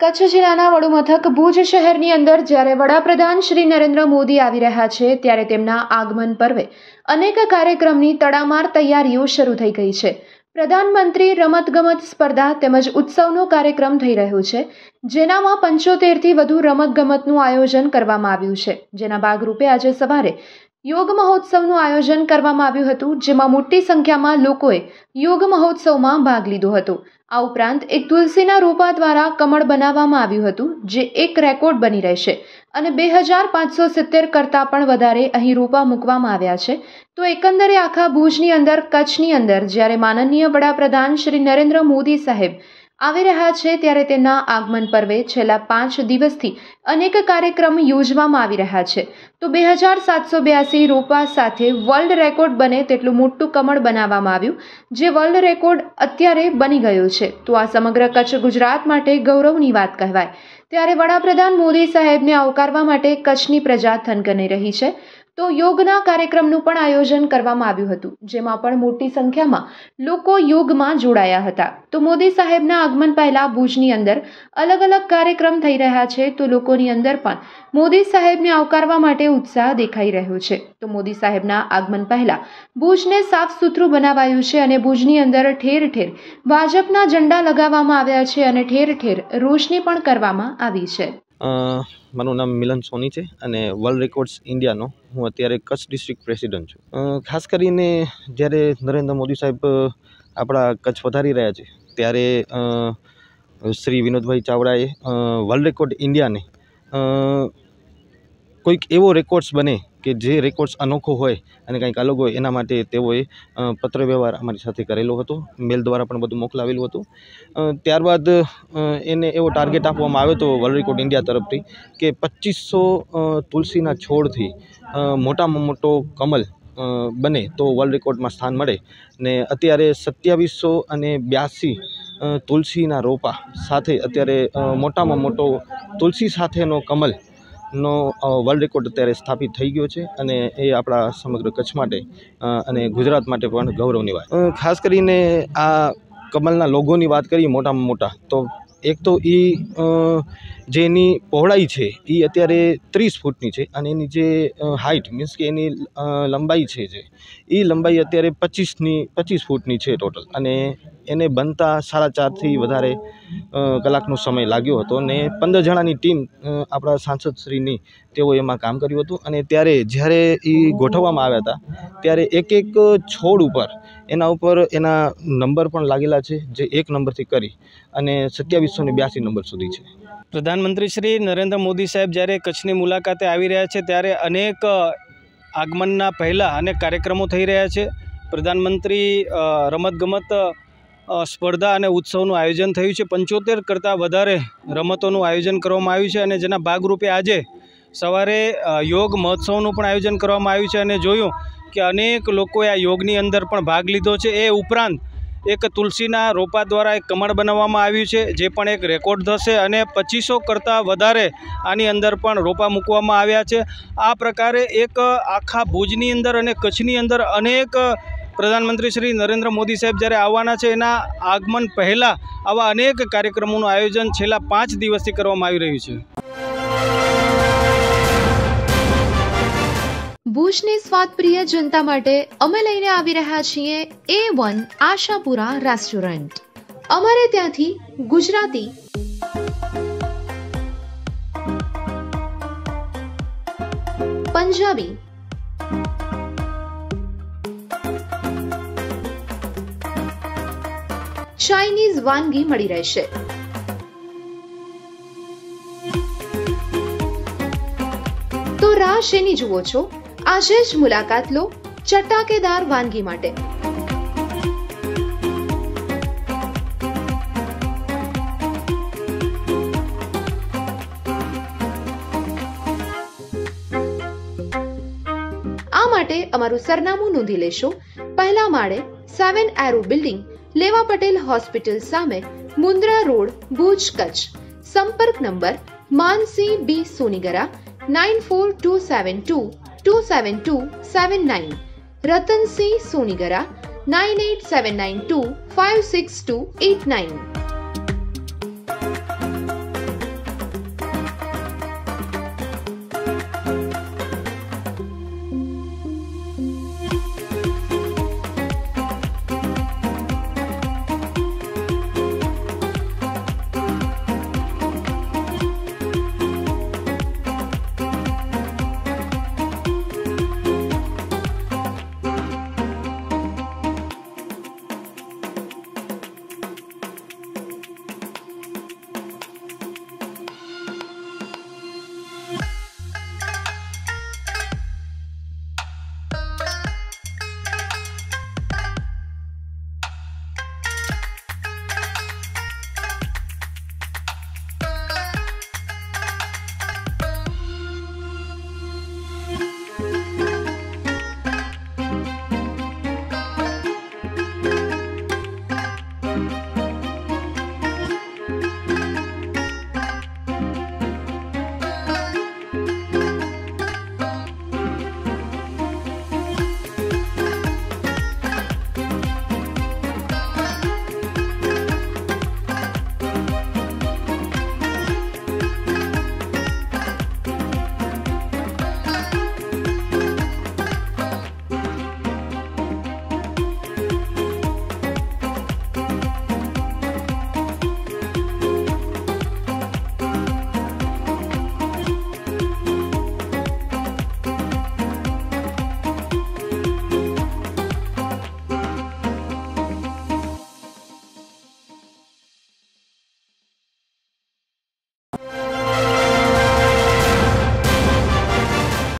કચ્છ જિલ્લાના વડુમથક ભુજ શહેરની અંદર જ્યારે વડાપ્રધાન શ્રી નરેન્દ્ર મોદી આવી રહ્યા છે, ત્યારે તેમના આગમન પર્વે અનેક કાર્યક્રમની તડામાર તૈયારીઓ શરૂ થઈ ગઈ છે. પ્રધાનમંત્રી રમતગમત સ્પર્ધા તેમજ ઉત્સવનો કાર્યક્રમ થઈ રહ્યો છે, જેનામાં પંચોતેરથી વધુ રમતગમતનું આયોજન કરવામાં આવ્યું છે. જેના ભાગરૂપે આજે સવારે યોગ મહોત્સવનું આયોજન કરવામાં આવ્યું હતું, જેમાં મોટી સંખ્યામાં લોકોએ યોગ મહોત્સવમાં ભાગ લીધો હતો. આ ઉપરાંત એક તુલસીના રોપા દ્વારા કમળ બનાવવામાં આવ્યું હતું, જે એક રેકોર્ડ બની રહેશે. અને બે હજાર પાંચસો સિત્તેર કરતાં પણ વધારે અહીં રોપા મૂકવામાં આવ્યા છે. તો એકંદરે આખા ભુજની અંદર, કચ્છની અંદર, જ્યારે માનનીય વડાપ્રધાન શ્રી નરેન્દ્ર મોદી સાહેબ આવી રહ્યા છે ત્યારે તેના આગમન પર્વે છેલ્લા પાંચ દિવસથી અનેક કાર્યક્રમ યોજવામાં આવી રહ્યા છે. તો બે હજાર સાતસો બ્યાસી રોપા સાથે વર્લ્ડ રેકોર્ડ બને તેટલું મોટું કમળ બનાવવામાં આવ્યું, જે વર્લ્ડ રેકોર્ડ અત્યારે બની ગયો છે. તો આ સમગ્ર કચ્છ ગુજરાત માટે ગૌરવની વાત કહેવાય. ત્યારે વડાપ્રધાન મોદી સાહેબને આવકારવા માટે કચ્છની પ્રજા થનગની રહી છે. તો યોગના કાર્યક્રમનું પણ આયોજન કરવામાં આવ્યું હતું, જેમાં પણ મોટી સંખ્યામાં લોકો યોગમાં જોડાયા હતા. તો મોદી સાહેબના આગમન પહેલા ભુજની અંદર અલગ અલગ કાર્યક્રમ થઈ રહ્યા છે, તો લોકોની અંદર પણ મોદી સાહેબને આવકારવા માટે ઉત્સાહ દેખાઈ રહ્યો છે. તો મોદી સાહેબના આગમન પહેલા ભુજને સાફ સુથરું બનાવાયું છે અને ભુજની અંદર ઠેર ઠેર ભાજપના ઝંડા લગાવવામાં આવ્યા છે અને ઠેર ઠેર રોશની પણ કરવામાં આવી છે. મારું નામ મિલન સોની છે અને વર્લ્ડ રેકોર્ડ્સ ઇન્ડિયાનો હું અત્યારે કચ્છ ડિસ્ટ્રિક્ટ પ્રેસિડન્ટ છું. ખાસ કરીને જ્યારે નરેન્દ્ર મોદી સાહેબ આપણા કચ્છ વધારી રહ્યા છે, ત્યારે શ્રી વિનોદભાઈ ચાવડાએ વર્લ્ડ રેકોર્ડ ઇન્ડિયાને કોઈક એવો રેકોર્ડ્સ બને કે જે રેકોર્ડ્સ અનોખો હોય અને કંઈક અલગ હોય, એના માટે તેઓએ પત્ર વ્યવહાર અમારી સાથે કરેલો હતો. મેલ દ્વારા પણ બધું મોકલાવેલું હતું. ત્યારબાદ એને એવો ટાર્ગેટ આપવામાં આવ્યો હતો વર્લ્ડ રેકોર્ડ ઇન્ડિયા તરફથી કે પચીસો તુલસીના છોડથી મોટામાં મોટો કમલ બને તો વર્લ્ડ રેકોર્ડમાં સ્થાન મળે. ને અત્યારે સત્યાવીસો અને બ્યાસી તુલસીના રોપા સાથે અત્યારે મોટામાં મોટો તુલસી સાથેનો કમલ નો વર્લ્ડ રેકોર્ડ અત્યારે સ્થાપિત થઈ ગયો છે અને એ આપણા સમગ્ર કચ્છ માટે અને ગુજરાત માટે પણ ગૌરવની વાત. ખાસ કરીને આ કમલના લોગોની વાત કરીએ મોટામાં મોટા, તો એક તો એ જે એની પહોળાઈ છે એ અત્યારે ત્રીસ ફૂટની છે અને એની જે હાઇટ મીન્સ કે એની લંબાઈ છે જે એ લંબાઈ અત્યારે પચીસની, પચીસ ફૂટની છે ટોટલ અને એને બનતા સાડા ચારથી વધારે કલાકનો સમય લાગ્યો હતો અને પંદર જણાની ટીમ આપણા સાંસદશ્રીની તેઓ એમાં કામ કર્યું હતું અને ત્યારે જ્યારે એ ગોઠવવામાં આવ્યા હતા, ત્યારે એક એક છોડ ઉપર, એના ઉપર એના નંબર પણ લાગેલા છે, જે એક નંબરથી કરી અને સત્યાવીસો બ્યાસી નંબર સુધી છે. પ્રધાનમંત્રી શ્રી નરેન્દ્ર મોદી સાહેબ જ્યારે કચ્છની મુલાકાતે આવી રહ્યા છે, ત્યારે અનેક આગમનના પહેલાં અનેક કાર્યક્રમો થઈ રહ્યા છે. પ્રધાનમંત્રી રમતગમત સ્પર્ધા અને ઉત્સવનું આયોજન થયું છે. પંચોતેર કરતાં વધારે રમતોનું આયોજન કરવામાં આવ્યું છે અને જેના ભાગરૂપે આજે સવારે યોગ મહોત્સવનું પણ આયોજન કરવામાં આવ્યું છે અને જોયું કે અનેક લોકોએ આ યોગની અંદર પણ ભાગ લીધો છે. એ ઉપરાંત એક તુલસીના રોપા દ્વારા એક કમળ બનાવવામાં આવ્યું છે, જે પણ એક રેકોર્ડ થશે અને પચીસો કરતાં વધારે આની અંદર પણ રોપા મૂકવામાં આવ્યા છે. આ પ્રકારે એક આખા ભુજની અંદર અને કચ્છની અંદર અનેક પ્રધાનમંત્રી શ્રી નરેન્દ્ર મોદી સાહેબ જ્યારે આવવાના છે, એના આગમન પહેલાં આવા અનેક કાર્યક્રમોનું આયોજન છેલ્લા પાંચ દિવસથી કરવામાં આવી રહ્યું છે. ભુજની સ્વાદપ્રિય જનતા માટે અમે લઈને આવી રહ્યા છીએ એ વન આશાપુરા રેસ્ટોરન્ટ અમારે ત્યાંથી ગુજરાતી પંજાબી ચાઇનીઝ વાનગી મળી રહેશે. તો રાહ શેની જુઓ છો? આજે જ મુલાકાત લો ચટાકેદાર વાનગી માટે. માટે અમારું સરનામું નોંધી લેશો. પહેલા માળે સેવન એરો બિલ્ડિંગ લેવા પટેલ હોસ્પિટલ સામે મુન્દ્રા રોડ, ભુજ કચ્છ. સંપર્ક number Mansinh B Sonigara nine four two seven two two seven two seven nine Ratansinh Sonigara nine eight seven nine two five six two eight nine